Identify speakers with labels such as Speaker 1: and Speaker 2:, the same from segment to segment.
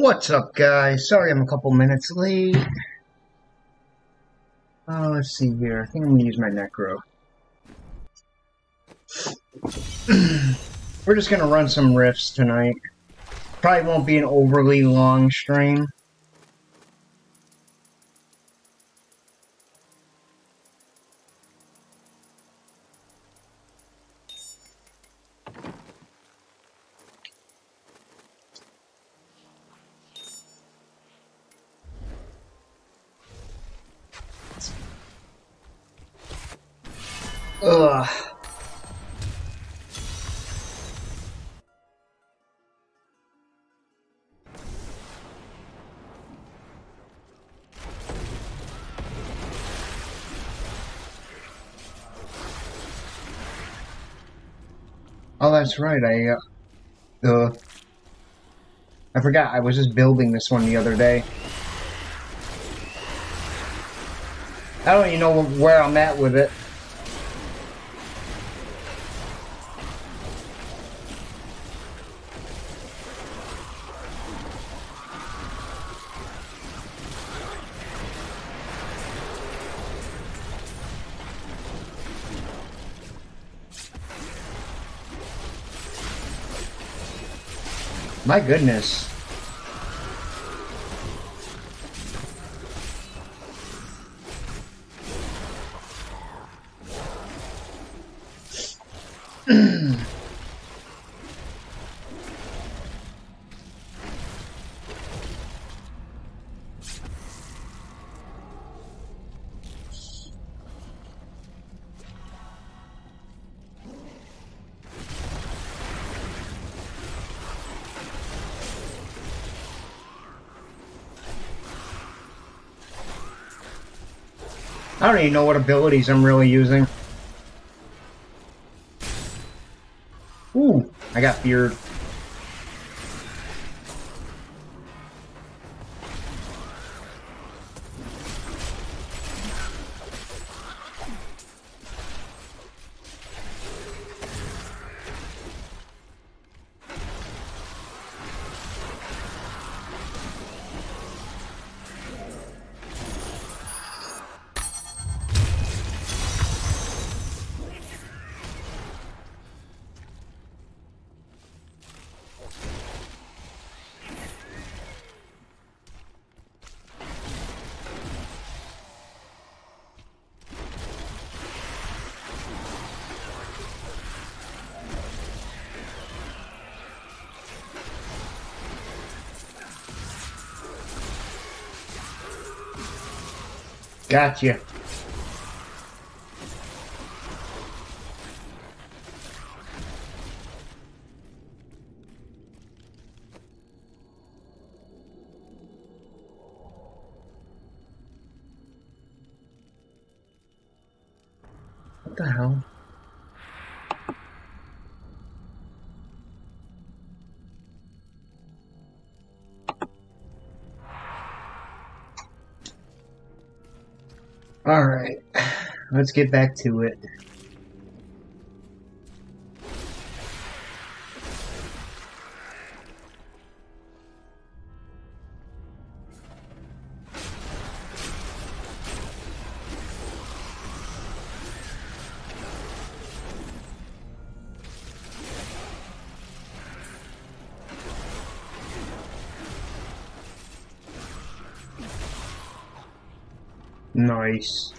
Speaker 1: What's up, guys? Sorry I'm a couple minutes late. Uh, let's see here. I think I'm gonna use my Necro. We're just gonna run some rifts tonight. Probably won't be an overly long stream. Ugh. Oh, that's right. I, uh, uh, I forgot. I was just building this one the other day. I don't even know where I'm at with it. My goodness. I don't even know what abilities I'm really using. Ooh, I got feared. Gotcha. Alright, let's get back to it. Nice.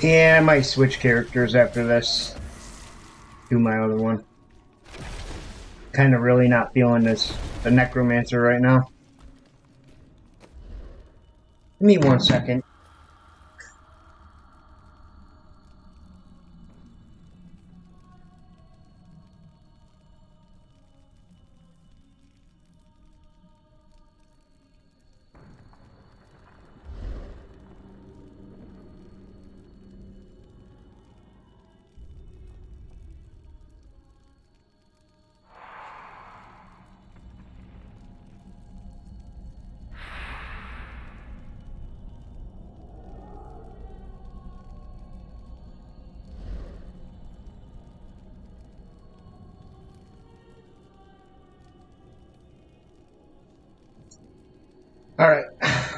Speaker 1: Yeah, I might switch characters after this. Do my other one. Kind of really not feeling this the necromancer right now. Give me one second. All right.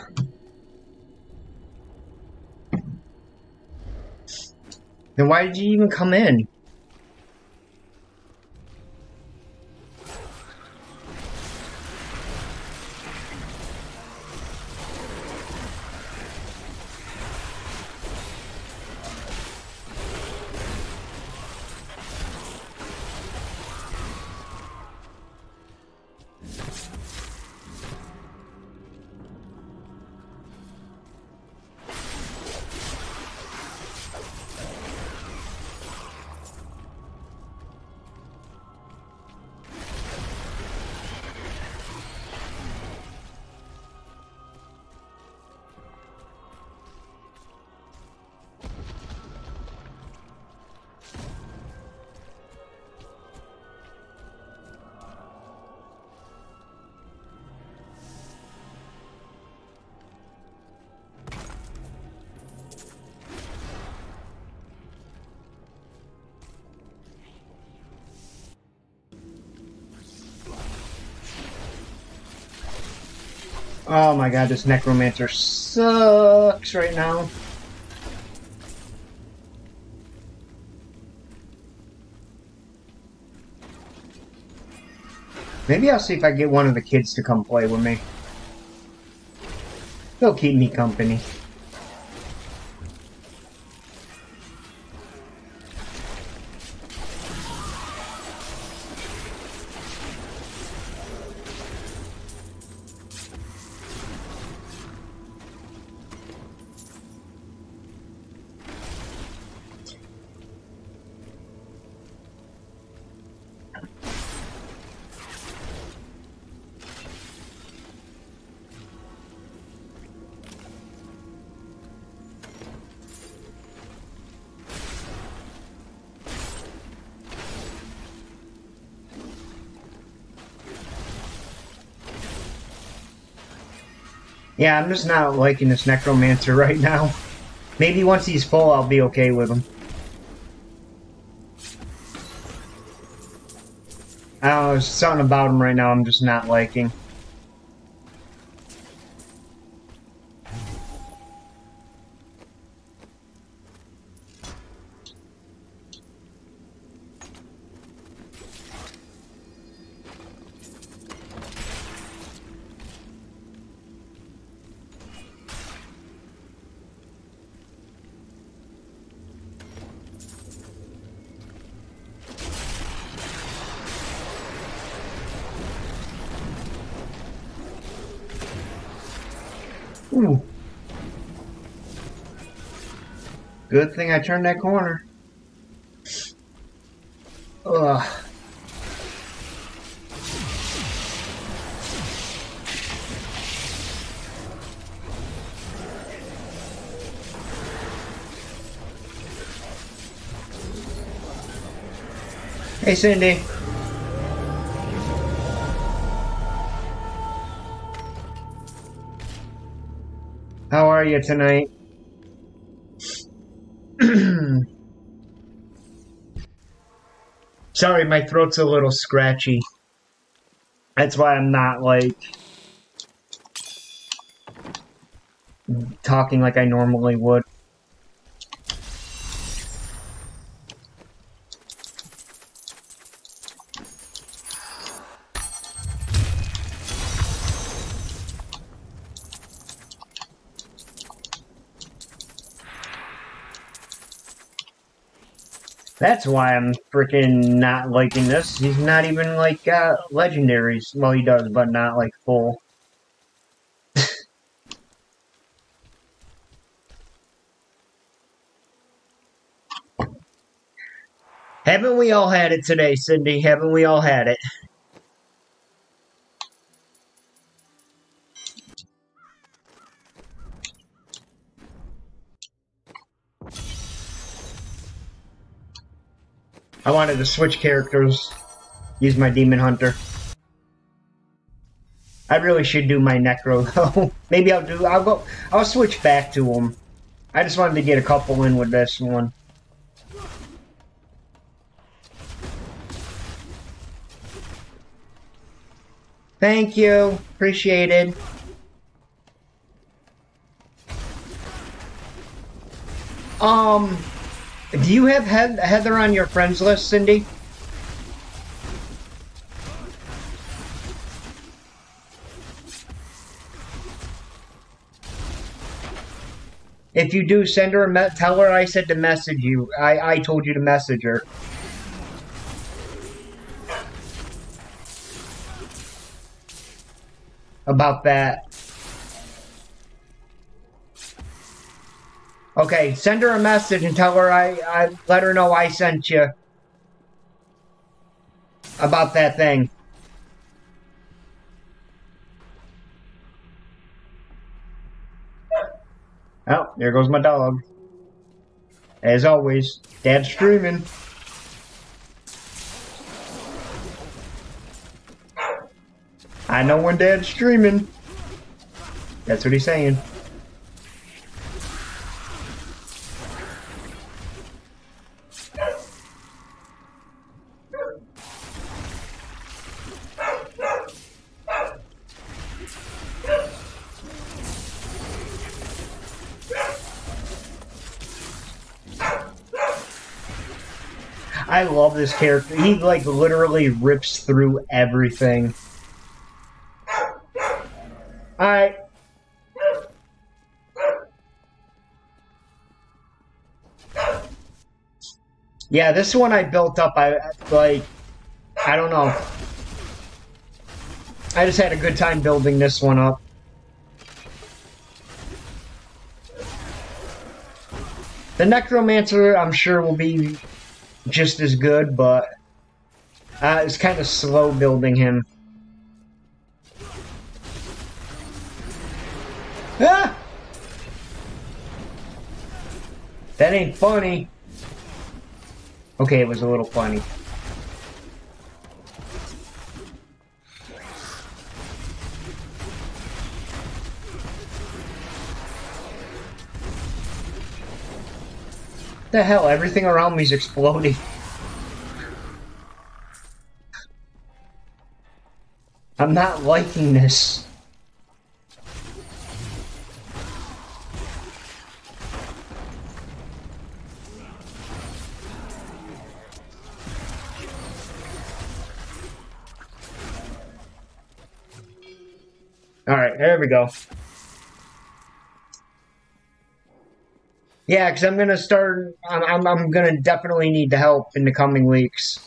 Speaker 1: Then why did you even come in? Oh my god, this necromancer sucks right now. Maybe I'll see if I get one of the kids to come play with me. They'll keep me company. Yeah, I'm just not liking this necromancer right now. Maybe once he's full, I'll be okay with him. I don't know, there's something about him right now I'm just not liking. Good thing I turned that corner. Ugh. Hey, Cindy. How are you tonight? Sorry, my throat's a little scratchy. That's why I'm not like talking like I normally would. That's why I'm freaking not liking this. He's not even like uh, legendaries. Well, he does, but not like full. Haven't we all had it today, Cindy? Haven't we all had it? Wanted to switch characters, use my Demon Hunter. I really should do my Necro though. Maybe I'll do, I'll go, I'll switch back to him. I just wanted to get a couple in with this one. Thank you. Appreciated. Um, do you have Heather on your friends list, Cindy? If you do, send her a tell her I said to message you. I, I told you to message her. About that. Okay, send her a message and tell her I, I let her know I sent you about that thing. Oh, there goes my dog. As always, Dad's streaming. I know when Dad's streaming. That's what he's saying. I love this character. He like literally rips through everything. Alright. Yeah, this one I built up, I like, I don't know. I just had a good time building this one up. The Necromancer, I'm sure, will be just as good, but uh, it's kind of slow building him. Ah! That ain't funny. Okay, it was a little funny. The hell? Everything around me is exploding. I'm not liking this. Alright, there we go. Yeah, because I'm gonna start. I'm, I'm, I'm gonna definitely need the help in the coming weeks.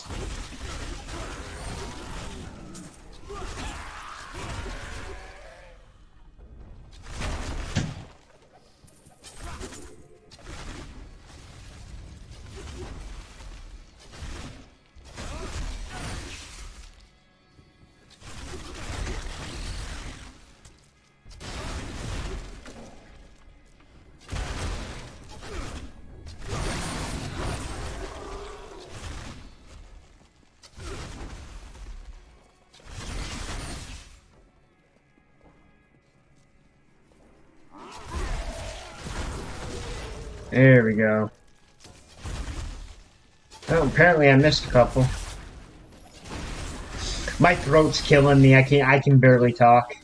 Speaker 1: There we go. Oh, apparently I missed a couple. My throat's killing me. I can't. I can barely talk.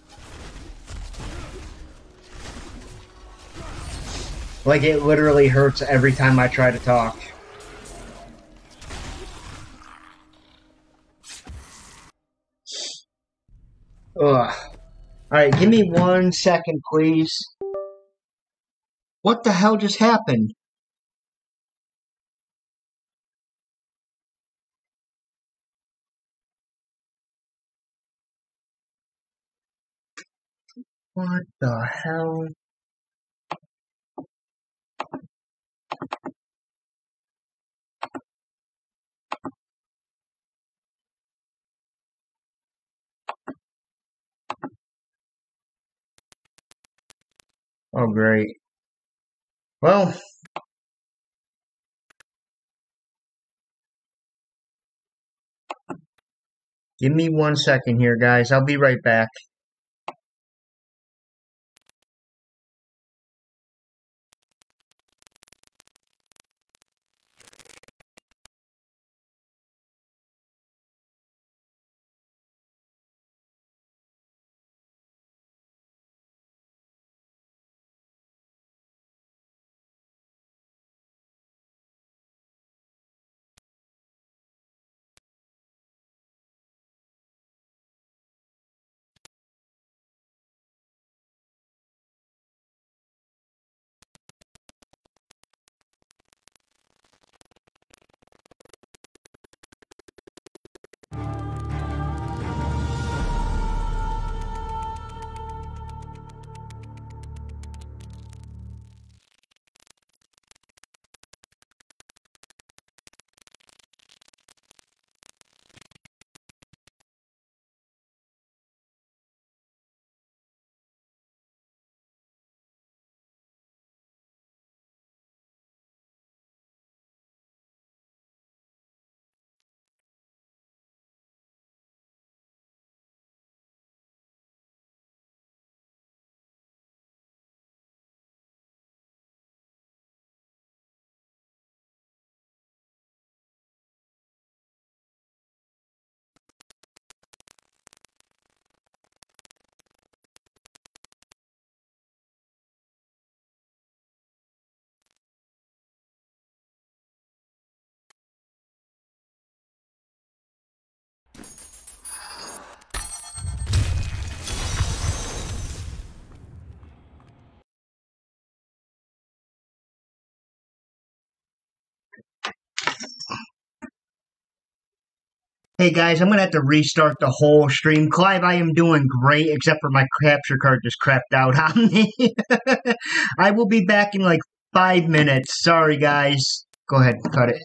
Speaker 1: Like it literally hurts every time I try to talk. Ugh. Alright, give me one second, please. What the hell just happened? What the hell? Oh, great. Well, give me one second here, guys. I'll be right back. Hey guys, I'm gonna have to restart the whole stream. Clive, I am doing great, except for my capture card just crapped out on me. I will be back in like five minutes. Sorry guys. Go ahead, cut it.